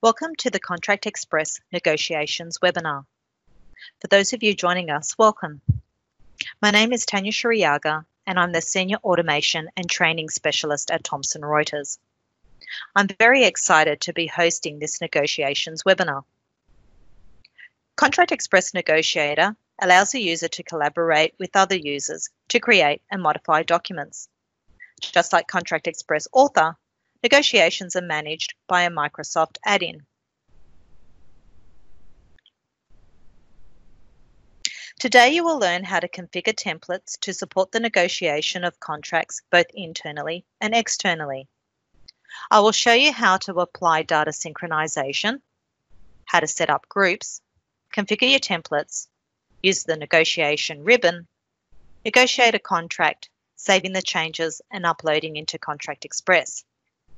Welcome to the Contract Express Negotiations webinar. For those of you joining us, welcome. My name is Tanya Sciuriaga and I'm the Senior Automation and Training Specialist at Thomson Reuters. I'm very excited to be hosting this negotiations webinar. Contract Express Negotiator allows a user to collaborate with other users to create and modify documents. Just like Contract Express Author, negotiations are managed by a Microsoft add-in. Today you will learn how to configure templates to support the negotiation of contracts both internally and externally. I will show you how to apply data synchronization, how to set up groups, configure your templates, use the negotiation ribbon, negotiate a contract, saving the changes and uploading into Contract Express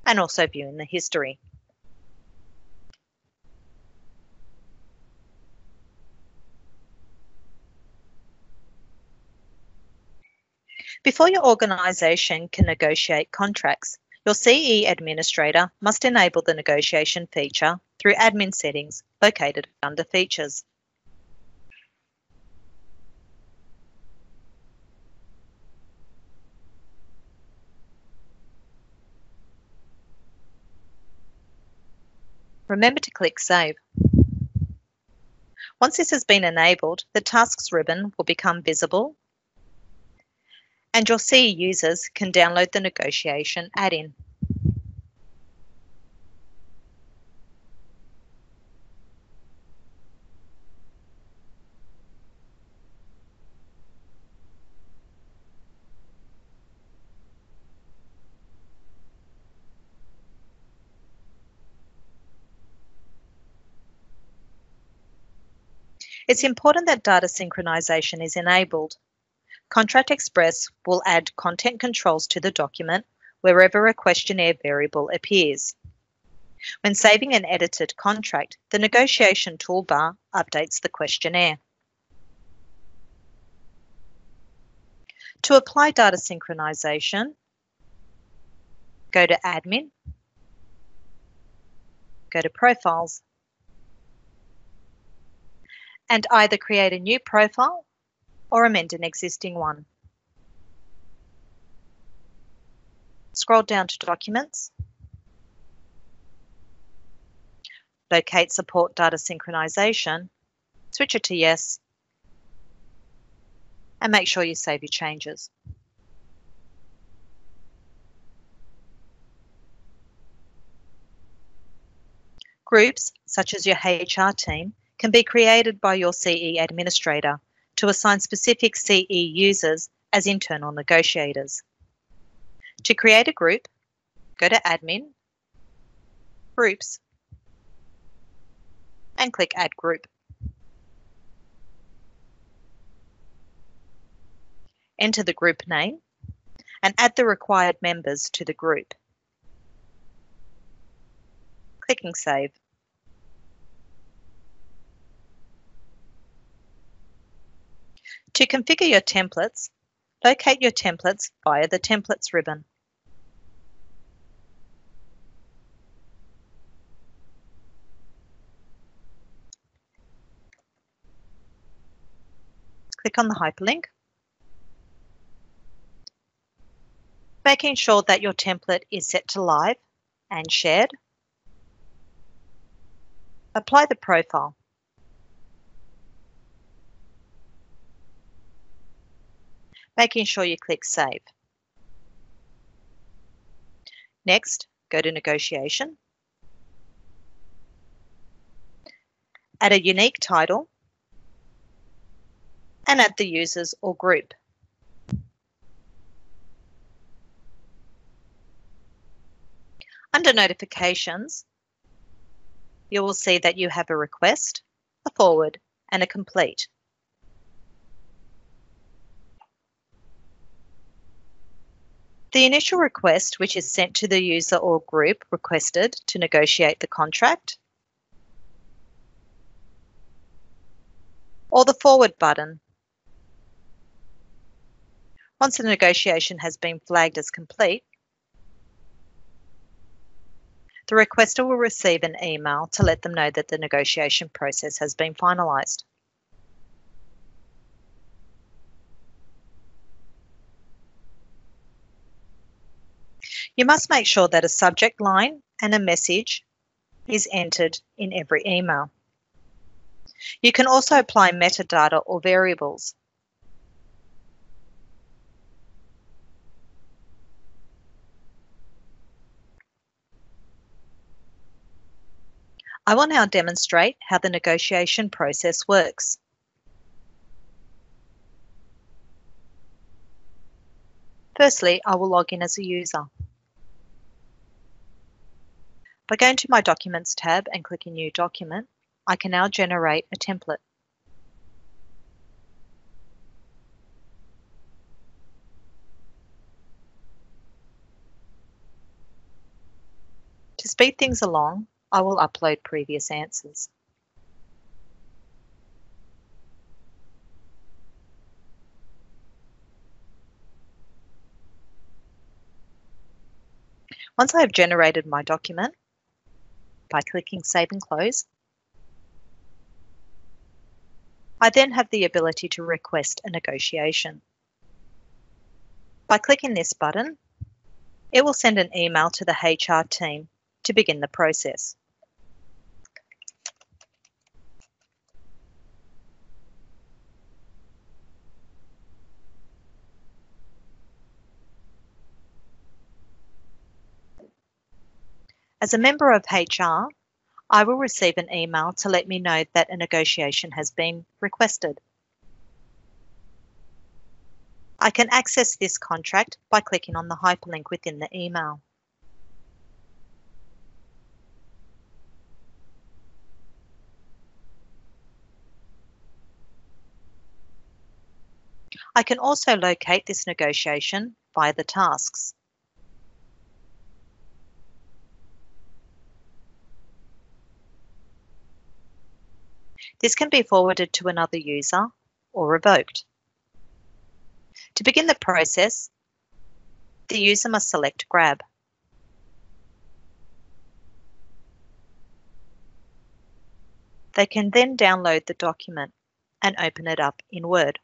and also viewing the history. Before your organisation can negotiate contracts, your CE administrator must enable the negotiation feature through admin settings located under features. Remember to click Save. Once this has been enabled, the Tasks ribbon will become visible and your CE users can download the negotiation add-in. It's important that data synchronization is enabled. Contract Express will add content controls to the document wherever a questionnaire variable appears. When saving an edited contract, the negotiation toolbar updates the questionnaire. To apply data synchronization, go to Admin, go to Profiles, and either create a new profile or amend an existing one. Scroll down to Documents. Locate Support Data Synchronization. Switch it to Yes. And make sure you save your changes. Groups, such as your HR team, can be created by your CE administrator to assign specific CE users as internal negotiators. To create a group, go to Admin, Groups, and click Add Group. Enter the group name and add the required members to the group. Clicking Save. To configure your templates, locate your templates via the Templates ribbon. Click on the hyperlink. Making sure that your template is set to live and shared. Apply the profile. Making sure you click Save. Next, go to Negotiation. Add a unique title and add the users or group. Under Notifications, you will see that you have a request, a forward and a complete. The initial request, which is sent to the user or group requested to negotiate the contract, or the forward button. Once the negotiation has been flagged as complete, the requester will receive an email to let them know that the negotiation process has been finalised. You must make sure that a subject line and a message is entered in every email. You can also apply metadata or variables. I will now demonstrate how the negotiation process works. Firstly, I will log in as a user. By going to my Documents tab and clicking New Document, I can now generate a template. To speed things along, I will upload previous answers. Once I have generated my document, by clicking Save and Close, I then have the ability to request a negotiation. By clicking this button, it will send an email to the HR team to begin the process. As a member of HR, I will receive an email to let me know that a negotiation has been requested. I can access this contract by clicking on the hyperlink within the email. I can also locate this negotiation via the tasks. This can be forwarded to another user or revoked. To begin the process, the user must select Grab. They can then download the document and open it up in Word.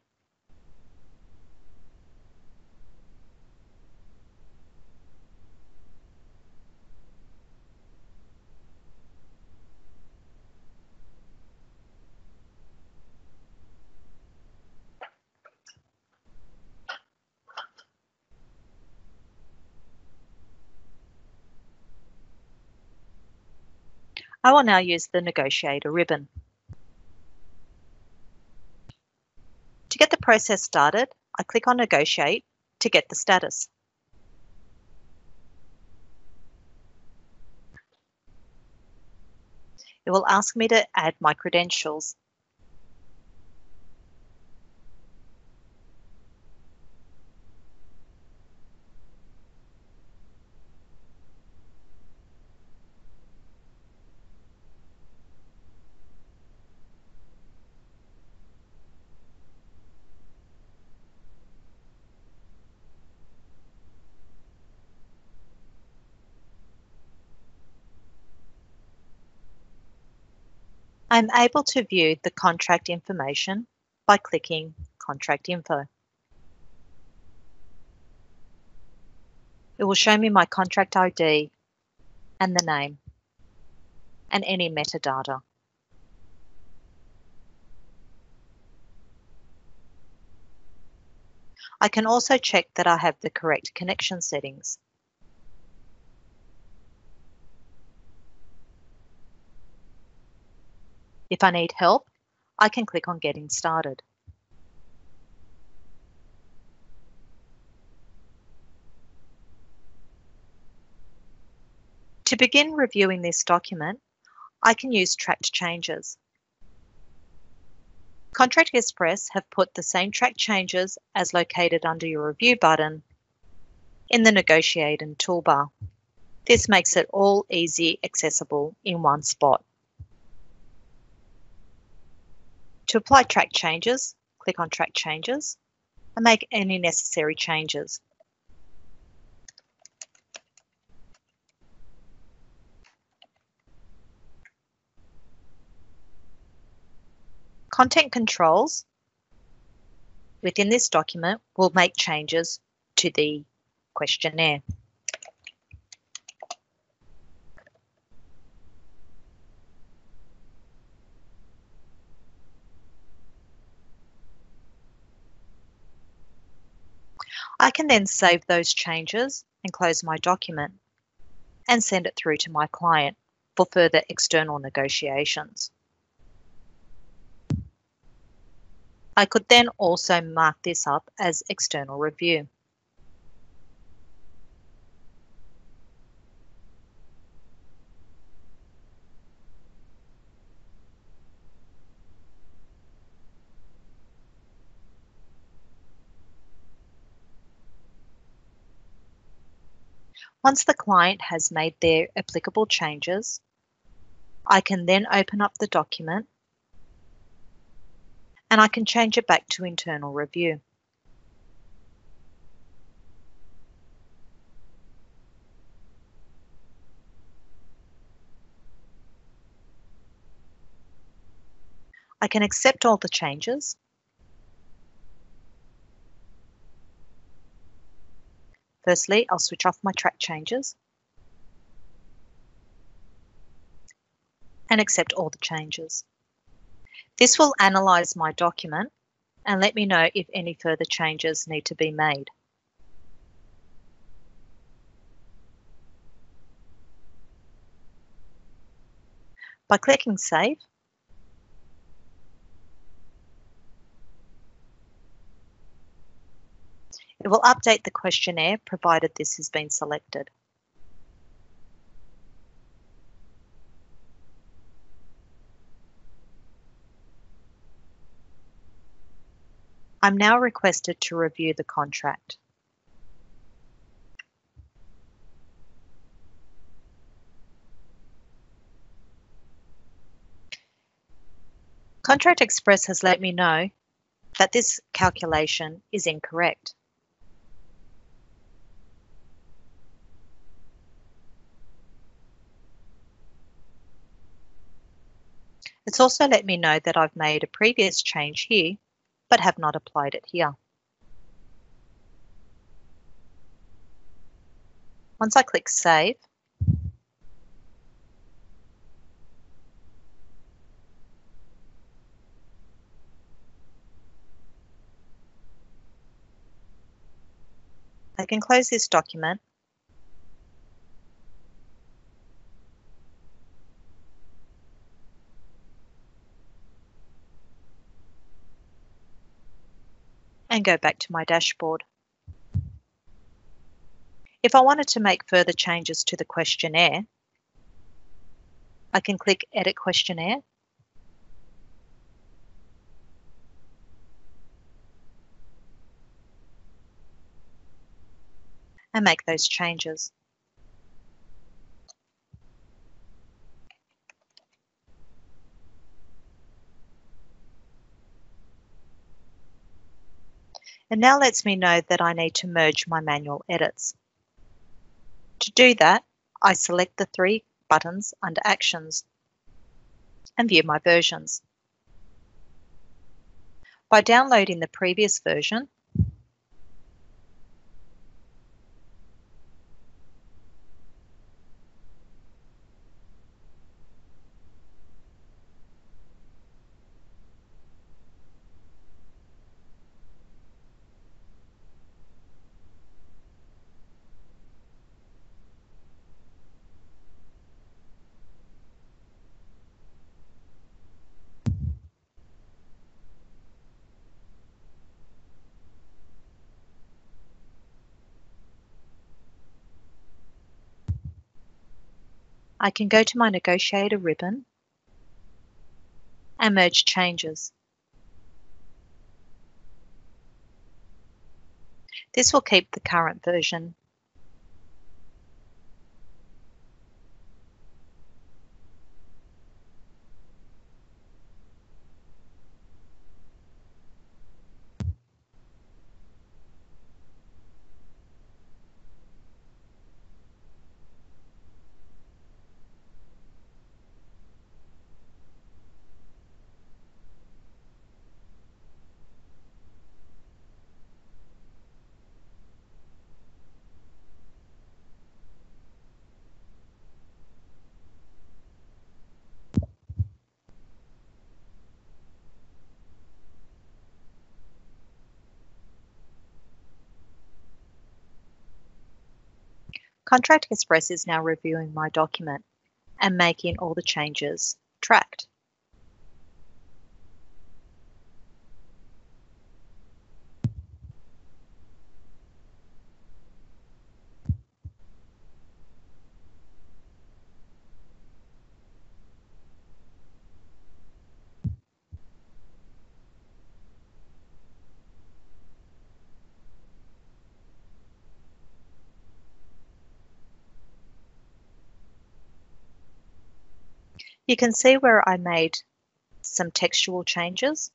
I will now use the Negotiator ribbon. To get the process started, I click on Negotiate to get the status. It will ask me to add my credentials. I'm able to view the contract information by clicking Contract Info. It will show me my contract ID and the name and any metadata. I can also check that I have the correct connection settings. If I need help, I can click on Getting Started. To begin reviewing this document, I can use tracked changes. Contract Express have put the same track changes as located under your review button in the negotiate and toolbar. This makes it all easy accessible in one spot. To apply track changes, click on track changes and make any necessary changes. Content controls within this document will make changes to the questionnaire. I can then save those changes and close my document and send it through to my client for further external negotiations. I could then also mark this up as external review. Once the client has made their applicable changes, I can then open up the document and I can change it back to internal review. I can accept all the changes Firstly, I'll switch off my track changes and accept all the changes. This will analyse my document and let me know if any further changes need to be made. By clicking Save, It will update the questionnaire provided this has been selected. I'm now requested to review the contract. Contract Express has let me know that this calculation is incorrect. It's also let me know that I've made a previous change here, but have not applied it here. Once I click Save, I can close this document and go back to my dashboard. If I wanted to make further changes to the questionnaire, I can click Edit Questionnaire and make those changes. And now lets me know that I need to merge my manual edits. To do that, I select the three buttons under Actions and view my versions. By downloading the previous version, I can go to my negotiator ribbon and merge changes. This will keep the current version Contract Express is now reviewing my document and making all the changes tracked. You can see where I made some textual changes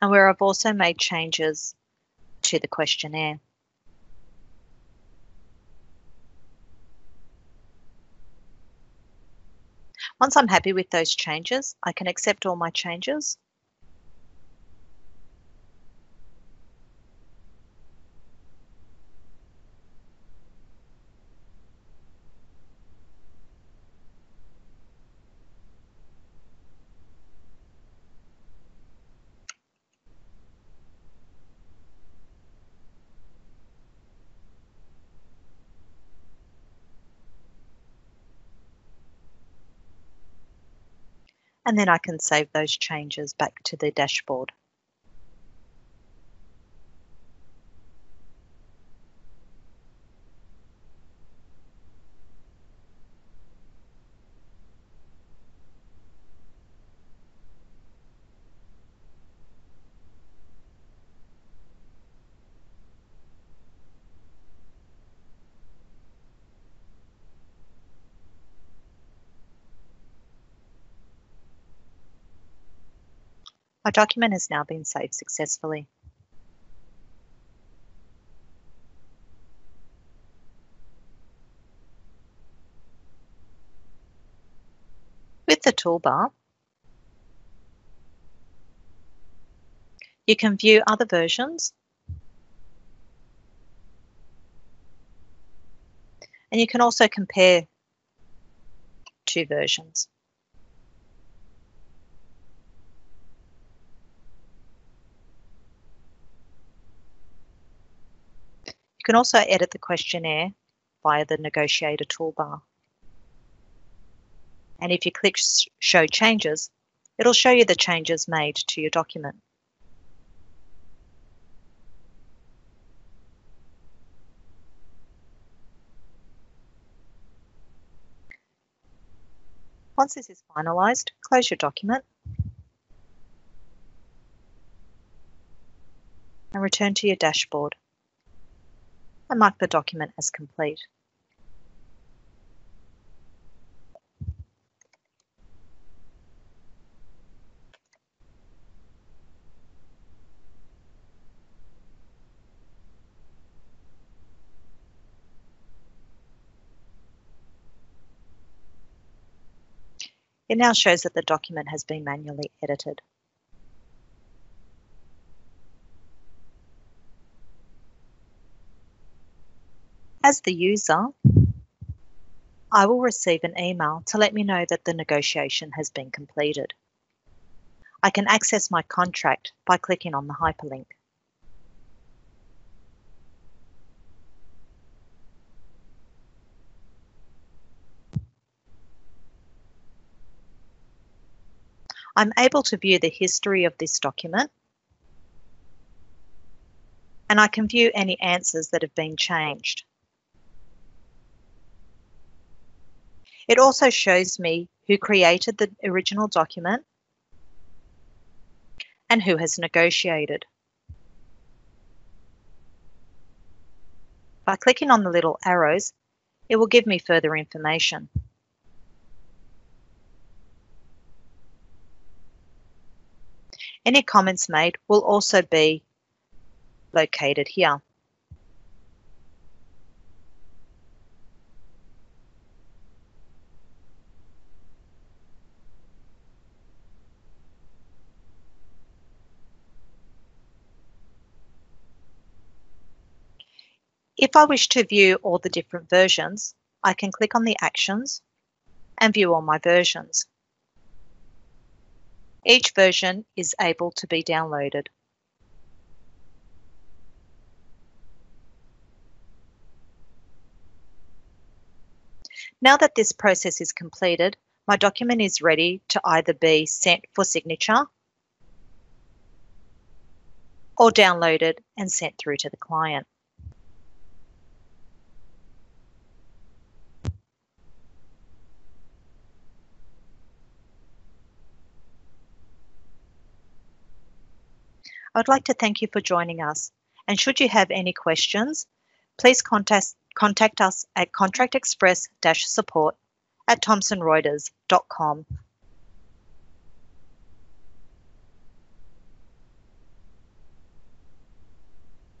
and where I've also made changes to the questionnaire. Once I'm happy with those changes, I can accept all my changes and then I can save those changes back to the dashboard. My document has now been saved successfully. With the toolbar, you can view other versions and you can also compare two versions. Can also edit the questionnaire via the Negotiator toolbar. And if you click Show Changes, it'll show you the changes made to your document. Once this is finalised, close your document and return to your dashboard and mark the document as complete. It now shows that the document has been manually edited. As the user, I will receive an email to let me know that the negotiation has been completed. I can access my contract by clicking on the hyperlink. I'm able to view the history of this document and I can view any answers that have been changed. It also shows me who created the original document and who has negotiated. By clicking on the little arrows, it will give me further information. Any comments made will also be located here. If I wish to view all the different versions, I can click on the actions and view all my versions. Each version is able to be downloaded. Now that this process is completed, my document is ready to either be sent for signature or downloaded and sent through to the client. I would like to thank you for joining us. And should you have any questions, please contact, contact us at contractexpress-support at thomsonreuters.com